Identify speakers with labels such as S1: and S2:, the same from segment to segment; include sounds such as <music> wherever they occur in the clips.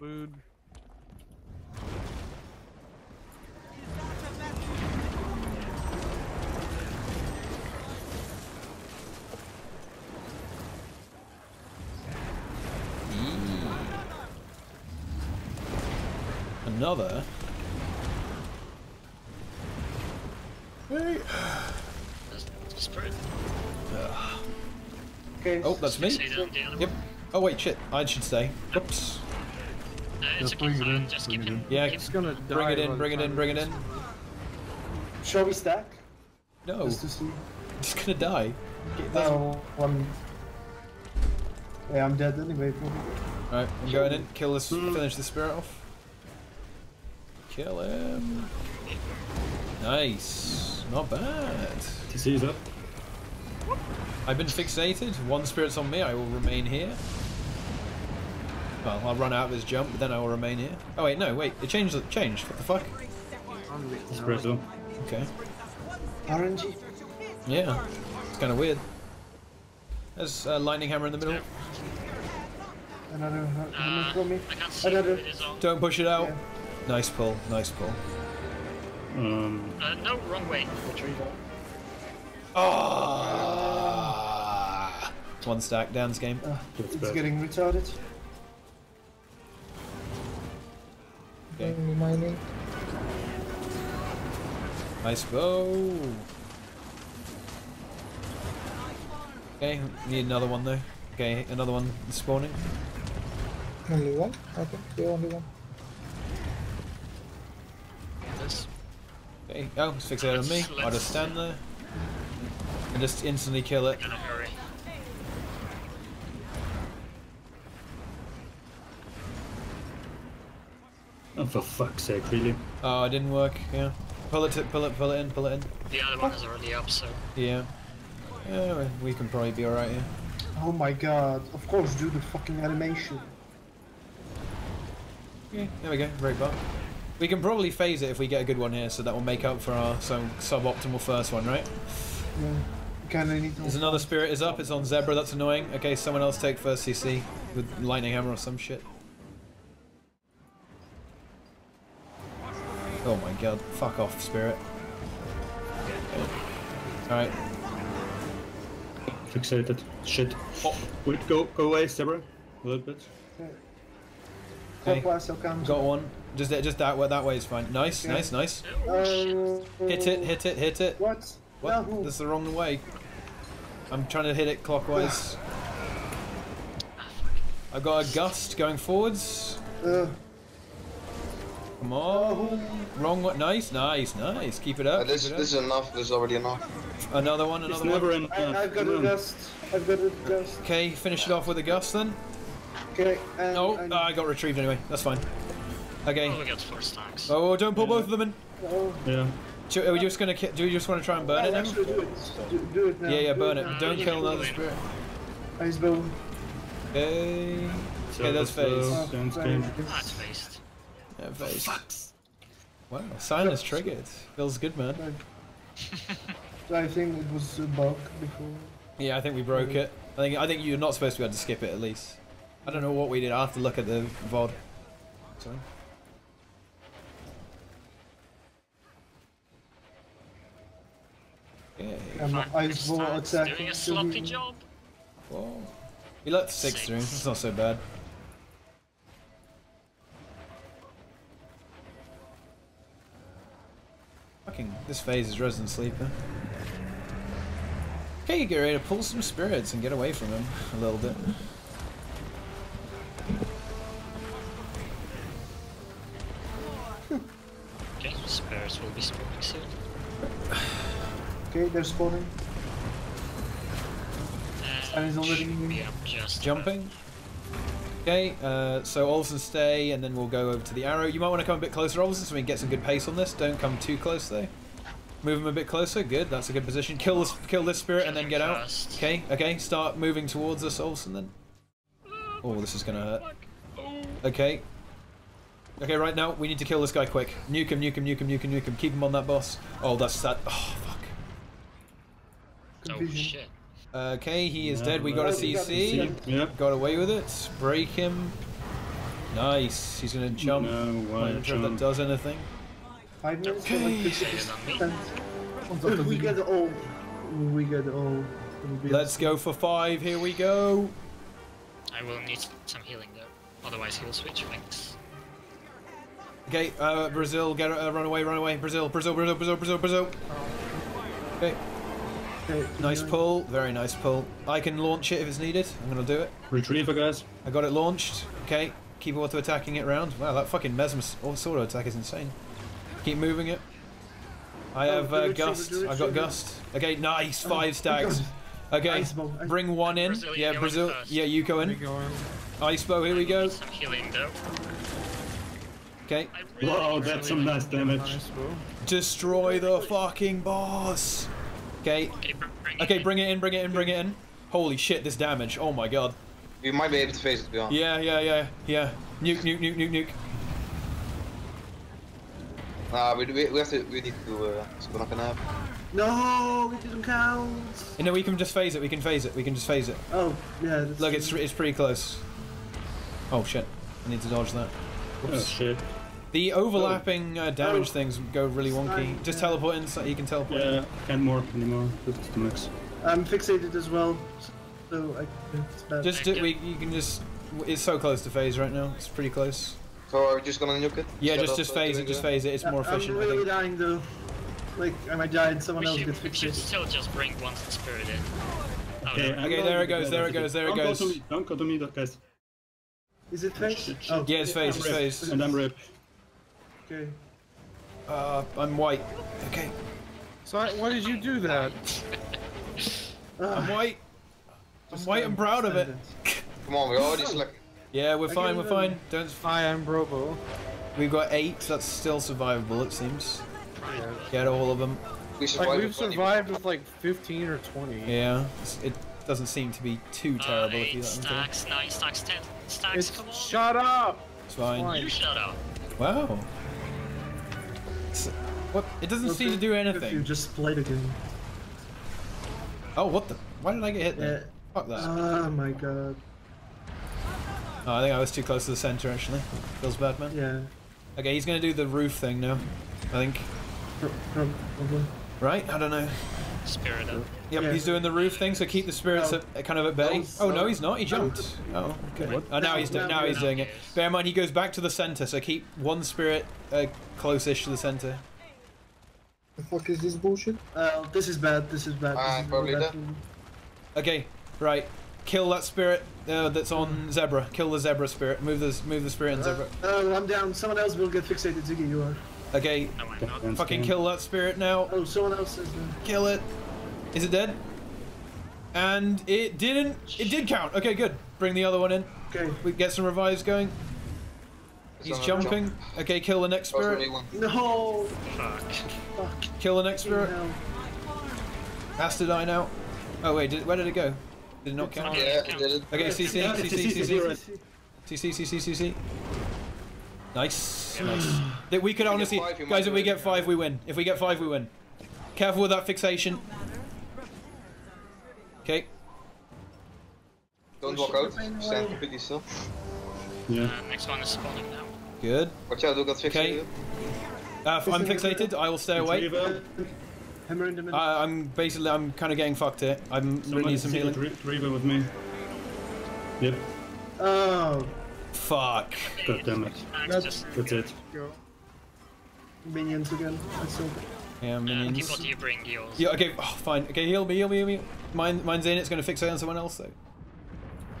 S1: Food. Hmm.
S2: Another. Wait.
S3: Spirit. <sighs>
S4: Okay.
S2: Oh, that's me.
S3: Say down the animal.
S2: Yep. Oh wait, shit. I should stay. Oops.
S3: No,
S1: Just bring it in.
S3: Just
S1: bring
S3: keep
S1: it in.
S2: Yeah,
S3: keep
S1: It's gonna die.
S2: Bring it in, bring it in, bring it in.
S4: Shall we stack?
S2: No,
S4: Just to see.
S2: it's gonna die. Get- there's-
S4: Oh, one. Yeah, I'm dead anyway.
S2: Alright, I'm going in. Kill this. Hmm. Finish the spirit off. Kill him. Nice. Not bad.
S5: TC's up.
S2: I've been fixated. One spirit's on me. I will remain here. Well, I'll run out of his jump, but then I will remain here. Oh wait, no, wait. It changed. It changed. What the fuck?
S5: Spirit's up.
S2: Okay.
S4: RNG.
S2: Yeah. It's kind of weird. There's a lightning hammer in the middle.
S4: Another hu- hammer
S3: Uh,
S4: me.
S3: I can't see
S4: Another.
S3: what it is on.
S2: Don't push it out.
S4: Yeah.
S2: Nice pull. Nice pull.
S5: Um,
S3: Uh, no, wrong way.
S2: Ah! One stack. Down's game.
S4: Uh,
S5: That's
S4: it's getting retarded.
S2: Okay.
S4: Mining.
S2: Nice bow. Okay, need another one though. Okay, another one spawning.
S6: Only one? I think the only one.
S3: This.
S2: Okay, oh, it's fixated on me. I'll just stand there and just instantly kill it.
S5: Oh, for fuck's sake, really?
S2: Oh, it didn't work. Yeah, pull it, to, pull it, pull it in, pull it in.
S3: The other one is already up, so.
S2: Yeah. Yeah, we can probably be alright here.
S4: Oh my god. Of course, do the fucking animation.
S2: Yeah, there we go. Great butt. We can probably phase it if we get a good one here, so that will make up for our so suboptimal first one, right?
S4: Yeah. Kinda need.
S2: There's another spirit is up. It's on zebra. That's annoying. Okay, someone else take first CC with lightning hammer or some shit. Oh my god! Fuck off, spirit. All right.
S5: Fixated. Shit.
S2: Oh.
S5: Wait, go, go away, Zebra. A little bit.
S4: Clockwise, I'll.
S2: Got one. Just just that way. That way is fine. Nice,
S4: Okay.
S2: nice, nice.
S4: Uh,
S2: Hit it, hit it, hit it.
S4: What?
S2: What?
S4: No.
S2: That's the wrong way. I'm trying to hit it clockwise. I've got a gust going forwards.
S4: Uh,
S2: Come on. Wrong way. Nice, nice, nice. Keep it
S7: Uh,
S2: up.
S7: this,
S2: keep it
S7: this is enough. This is already enough.
S2: up. Another one,
S5: It's
S2: another
S5: never
S2: one.
S5: enough.
S4: I, I've got
S5: Come
S4: a gust. I've got a gust.
S2: Okay, finish it off with a gust then.
S4: Okay. And
S2: Oh,
S4: I,
S2: ah, I got retrieved anyway. That's fine.
S3: Oh,
S2: Okay.
S3: we got four stacks.
S2: Oh, don't pull both of them in.
S4: oh,
S5: Yeah.
S2: Do- Are we just gonna? ki- Do we just want to try and burn it
S4: no,
S2: now?
S4: actually do it. Do, do it now.
S2: Yeah, yeah,
S4: do
S2: burn it.
S4: now.
S2: Don't
S3: Uh,
S2: kill another
S3: wait.
S2: spirit.
S4: Ice bone.
S2: Okay. Okay, that's
S5: Zebra
S2: phase.
S5: slow,
S4: Oh,
S5: Down's
S4: sorry.
S5: Game.
S3: Ah, it's faced.
S2: Yeah, phase. Wow, silence triggered. Feels good, man.
S4: I think it was a bug before.
S2: Yeah, I think we broke it. I think I think you're not supposed to be able to skip it at least. I don't know what we did. I have to look at the VOD. Sorry. Okay.
S4: Um,
S3: Fine,
S4: ice attack.
S3: Doing a sloppy job.
S2: Whoa. We let six,
S3: Six.
S2: through. That's not so bad. Fucking, this phase is Resident Sleeper. Okay, get ready to pull some spirits and get away from him a little bit. <laughs>
S3: Okay, spirits will be spawning soon.
S4: Okay, they're spawning. And he's already-
S3: should be up just
S2: Jumping. Okay, uh, so Olsen stay, and then we'll go over to the arrow. You might want to come a bit closer, Olsen, so we can get some good pace on this. Don't come too close, though. Move him a bit closer. Good, that's a good position. Kill this, kill this spirit, and then get out. Okay, okay, start moving towards us, Olsen, then. Oh, this is gonna hurt. Okay. Okay, right now, we need to kill this guy quick. Nuke him, nuke him, nuke him, nuke him, nuke him. Keep him on that boss. Oh, that's that. Oh, fuck.
S3: Oh shit.
S2: Okay, he is
S5: Yeah,
S2: dead. We got a
S4: well, got
S2: CC.
S5: Yeah.
S2: Got away with it. Break him. Nice. He's gonna jump.
S5: No,
S2: I'm not sure if that
S5: jump?
S2: does anything.
S4: Five minutes
S2: Okay.
S4: like
S3: Say it on me.
S4: 50%. If we get all, we get all. be
S2: Let's go for five. Here we go.
S3: I will need some healing though. Otherwise he'll switch wings.
S2: Okay, uh, Brazil, get uh, run away, run away. Brazil, Brazil, Brazil, Brazil, Brazil, Brazil. Okay,
S4: Okay,
S2: nice pull, very nice pull. I can launch it if it's needed. I'm gonna do it.
S5: Retriever, guys.
S2: I got it launched. Okay, keep auto attacking it round. Wow, that fucking mesmer auto attack is insane. Keep moving it. I
S4: Oh,
S2: have uh,
S4: it,
S2: gust. I've got gust. Okay, nice.
S4: Oh,
S2: Five stacks. Okay,
S4: Ice
S2: bring one in.
S3: Brazil,
S2: Yeah, Brazil.
S3: first.
S2: Yeah, you go in. Ice bow. Here we go.
S3: Some healing though.
S2: Okay,
S3: I really
S5: Wow,
S3: really
S5: that's some nice damage.
S2: Destroy the fucking boss. Okay,
S3: Okay, bring it
S2: Okay,
S3: in.
S2: bring it in, bring it in, bring it in. Holy shit, this damage. Oh my god.
S1: You might be able to face it, to be honest.
S2: Yeah, yeah, yeah, yeah. Nuke, nuke, nuke, nuke, nuke.
S1: Nah, we, we, we have to, we need to, uh, it's not gonna happen.
S4: No, it didn't count.
S2: You know, we can just phase it, we can phase it, we can just phase it.
S4: Oh, yeah. That's
S2: Look, it's, it's pretty close. Oh shit, I need to dodge that.
S5: Oh shit.
S2: The overlapping uh, damage
S4: Oh.
S2: things go really wonky. Just
S4: yeah.
S2: teleport in so you can teleport in.
S5: Yeah, can't more anymore. This is the max.
S4: I'm fixated as well, so I, it's bad.
S2: Just do, we, you can just. It's so close to phase right now. It's pretty close.
S1: So are we just gonna nuke it?
S2: Yeah, just just
S1: uh,
S2: phase it. Just phase it. It's more efficient.
S4: I'm
S2: efficient. I
S4: really dying though. Like, I might die and someone
S3: We
S4: else
S3: should,
S4: gets
S3: we should still just bring one spirit in. Oh,
S5: Okay,
S3: no.
S2: Okay, there it goes, there it goes, there it
S5: Don't go
S2: goes.
S5: to me, don't go to me, guys.
S4: Is it phase?
S5: Shit, shit.
S4: Oh,
S2: Yeah, it's phase, it's phase.
S5: And I'm ripped.
S4: Okay.
S2: Uh, I'm white. Okay,
S6: So why did you do that? <laughs>
S2: I'm white. I'm
S4: just
S2: white
S4: go
S2: and proud of it. <laughs>
S1: Come on, we're already <laughs> selecting.
S2: Yeah, we're
S4: I
S2: fine, we're fine. Don't.
S6: I am Brobo.
S2: We've got eight. That's still survivable, it seems.
S6: Yeah.
S2: Get all of them.
S1: We survived
S6: Like we've
S1: with 20
S6: survived with like 15 or 20.
S2: Yeah, it doesn't seem to be too
S3: Uh,
S2: terrible if
S3: eight
S2: you let them to.
S3: stacks, nine stacks, ten stacks,
S6: It's
S3: come on.
S6: shut up.
S2: It's fine.
S6: fine.
S3: You shut up.
S2: Wow. What? It doesn't seem to do
S4: anything. you just played again.
S2: Oh, what the? Why did I get hit
S4: Yeah.
S2: there? Fuck that.
S4: Oh my god.
S2: Oh, I think I was too close to the center actually. Feels bad, man.
S4: Yeah.
S2: Okay, he's gonna do the roof thing now. I think.
S4: Pro- pro- Probably.
S2: Right? I don't know.
S3: Spirit up.
S2: Yep,
S4: Yeah.
S2: he's doing the roof thing, so keep the spirits
S4: Oh.
S2: at, kind of at bay.
S4: Oh,
S2: Oh no, he's not. He jumped. Oh, okay.
S3: What?
S2: Oh, now he's do- now he's doing it. Bear in mind, he goes back to the center, so keep one spirit uh, close-ish to the center.
S6: The fuck is this bullshit?
S4: Uh, this is bad. This is bad. This is
S1: probably
S4: really bad.
S2: Okay, right. Kill that spirit uh, that's on zebra. Kill the zebra spirit. Move the move the spirit on zebra.
S4: Oh, I'm down. Someone else will get fixated. Ziggy, you are.
S2: Okay,
S3: No, I'm not.
S2: Fucking
S5: stand.
S2: kill that spirit now.
S4: Oh, someone else is there.
S2: Kill it. Is it dead? And it didn't. It did count. Okay, good. Bring the other one in.
S4: Okay.
S2: We get some revives going. He's
S1: on
S2: jumping.
S1: jump.
S2: Okay, kill the next spirit.
S4: No.
S3: Fuck.
S4: Fuck.
S2: Kill the next spirit.
S4: Hell.
S2: Has to die now. Oh wait, did, where did it go? Did it not count?
S1: Yeah, it did it.
S2: Okay, CC,
S5: Yeah,
S2: CC,
S5: CC,
S2: CC,
S5: right.
S2: CC, CC, CC. Nice, nice. That we could
S1: get
S2: honestly,
S1: five,
S2: guys, if we get five, we win. If we get five, we win. Careful with that fixation. Okay,
S1: Don't walk out. Stand completely still.
S5: Yeah.
S3: Uh, next one is spawning now.
S2: good.
S1: Watch out, do got fixed.
S2: Okay. Uh, I'm fixated. I will stay away.
S4: Hammer in the middle.
S2: Uh, I'm basically, I'm kind of getting fucked here. I'm really need some healing.
S5: the Retriever with me. Yep.
S4: oh,
S2: Fuck.
S5: God damn it.
S6: That's-
S5: That's it.
S6: Go.
S4: minions again. That's so.
S2: Yeah,
S3: uh,
S2: minions.
S3: people do you bring yours?
S2: Yeah, okay, oh, fine. Okay, heal me, heal me, heal me. Mine, mine's in, it's going to fix it on someone else, though.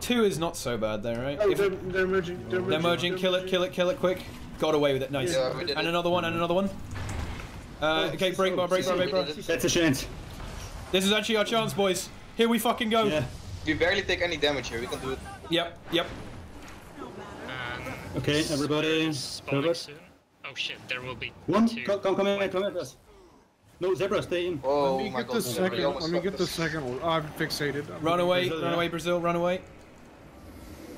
S2: Two is not so bad, though, right?
S4: Oh,
S2: If-
S4: they're, they're merging. They're merging.
S2: they're merging, kill it, kill it, kill it, quick. Got away with it, nice.
S1: Yeah, we did
S2: and
S1: it.
S2: another one, and another one. Uh, okay, break bar, break bar, break bar.
S5: That's a chance.
S2: This is actually our chance, boys. Here we fucking go.
S5: Yeah.
S1: We barely take any damage here. We can do it.
S2: Yep, yep.
S3: And
S5: Okay, everybody.
S3: spawning soon. Oh shit, there will be
S5: One.
S3: two.
S5: Come, come, come in, come in, guys. No, Zebra, stay in.
S1: Oh
S6: let me
S1: my
S6: get
S1: god.
S6: the
S1: somebody
S6: second. Let me
S1: fucked
S6: get the second one. I'm fixated. I'm
S2: Run away,
S5: Brazil,
S2: run
S5: yeah.
S2: away, Brazil, run away.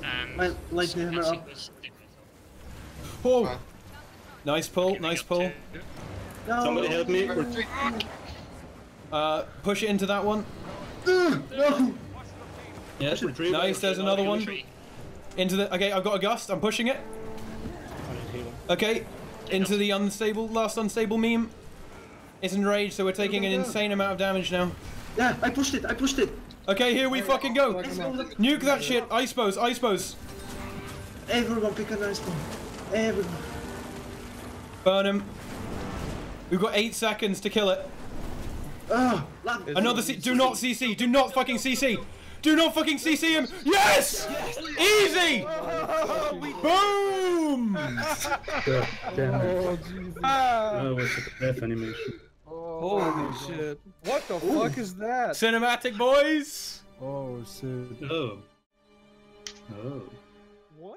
S3: And
S4: Light- lightning hammer up.
S2: Oh,
S1: Fine.
S2: nice pull, nice
S3: up
S2: pull.
S3: to-
S4: No.
S5: Somebody help me.
S2: Uh, push it into that one.
S4: No.
S5: Yes, Retriever.
S2: Nice, there's another one. Into the. Okay, I've got a gust. I'm pushing it. Okay, into the unstable, last unstable meme. It's enraged, so we're taking an insane amount of damage now.
S4: Yeah, I pushed it. I pushed it.
S2: Okay, here we fucking go.
S4: Ice bomb, look.
S2: Nuke that shit. Ice pose, ice pose.
S4: Everyone pick an ice bomb. Everyone.
S2: Burn him. We've got eight seconds to kill it.
S4: Ah.
S2: Another C. Do not CC. Do not fucking CC. Do not fucking CC him. Yes! Easy! Boom!
S4: Damn it.
S6: Oh, Jesus.
S5: Oh, what's death animation?
S6: holy shit. What the fuck is that?
S2: Cinematic boys.
S6: Oh, shit.
S5: Oh. Oh.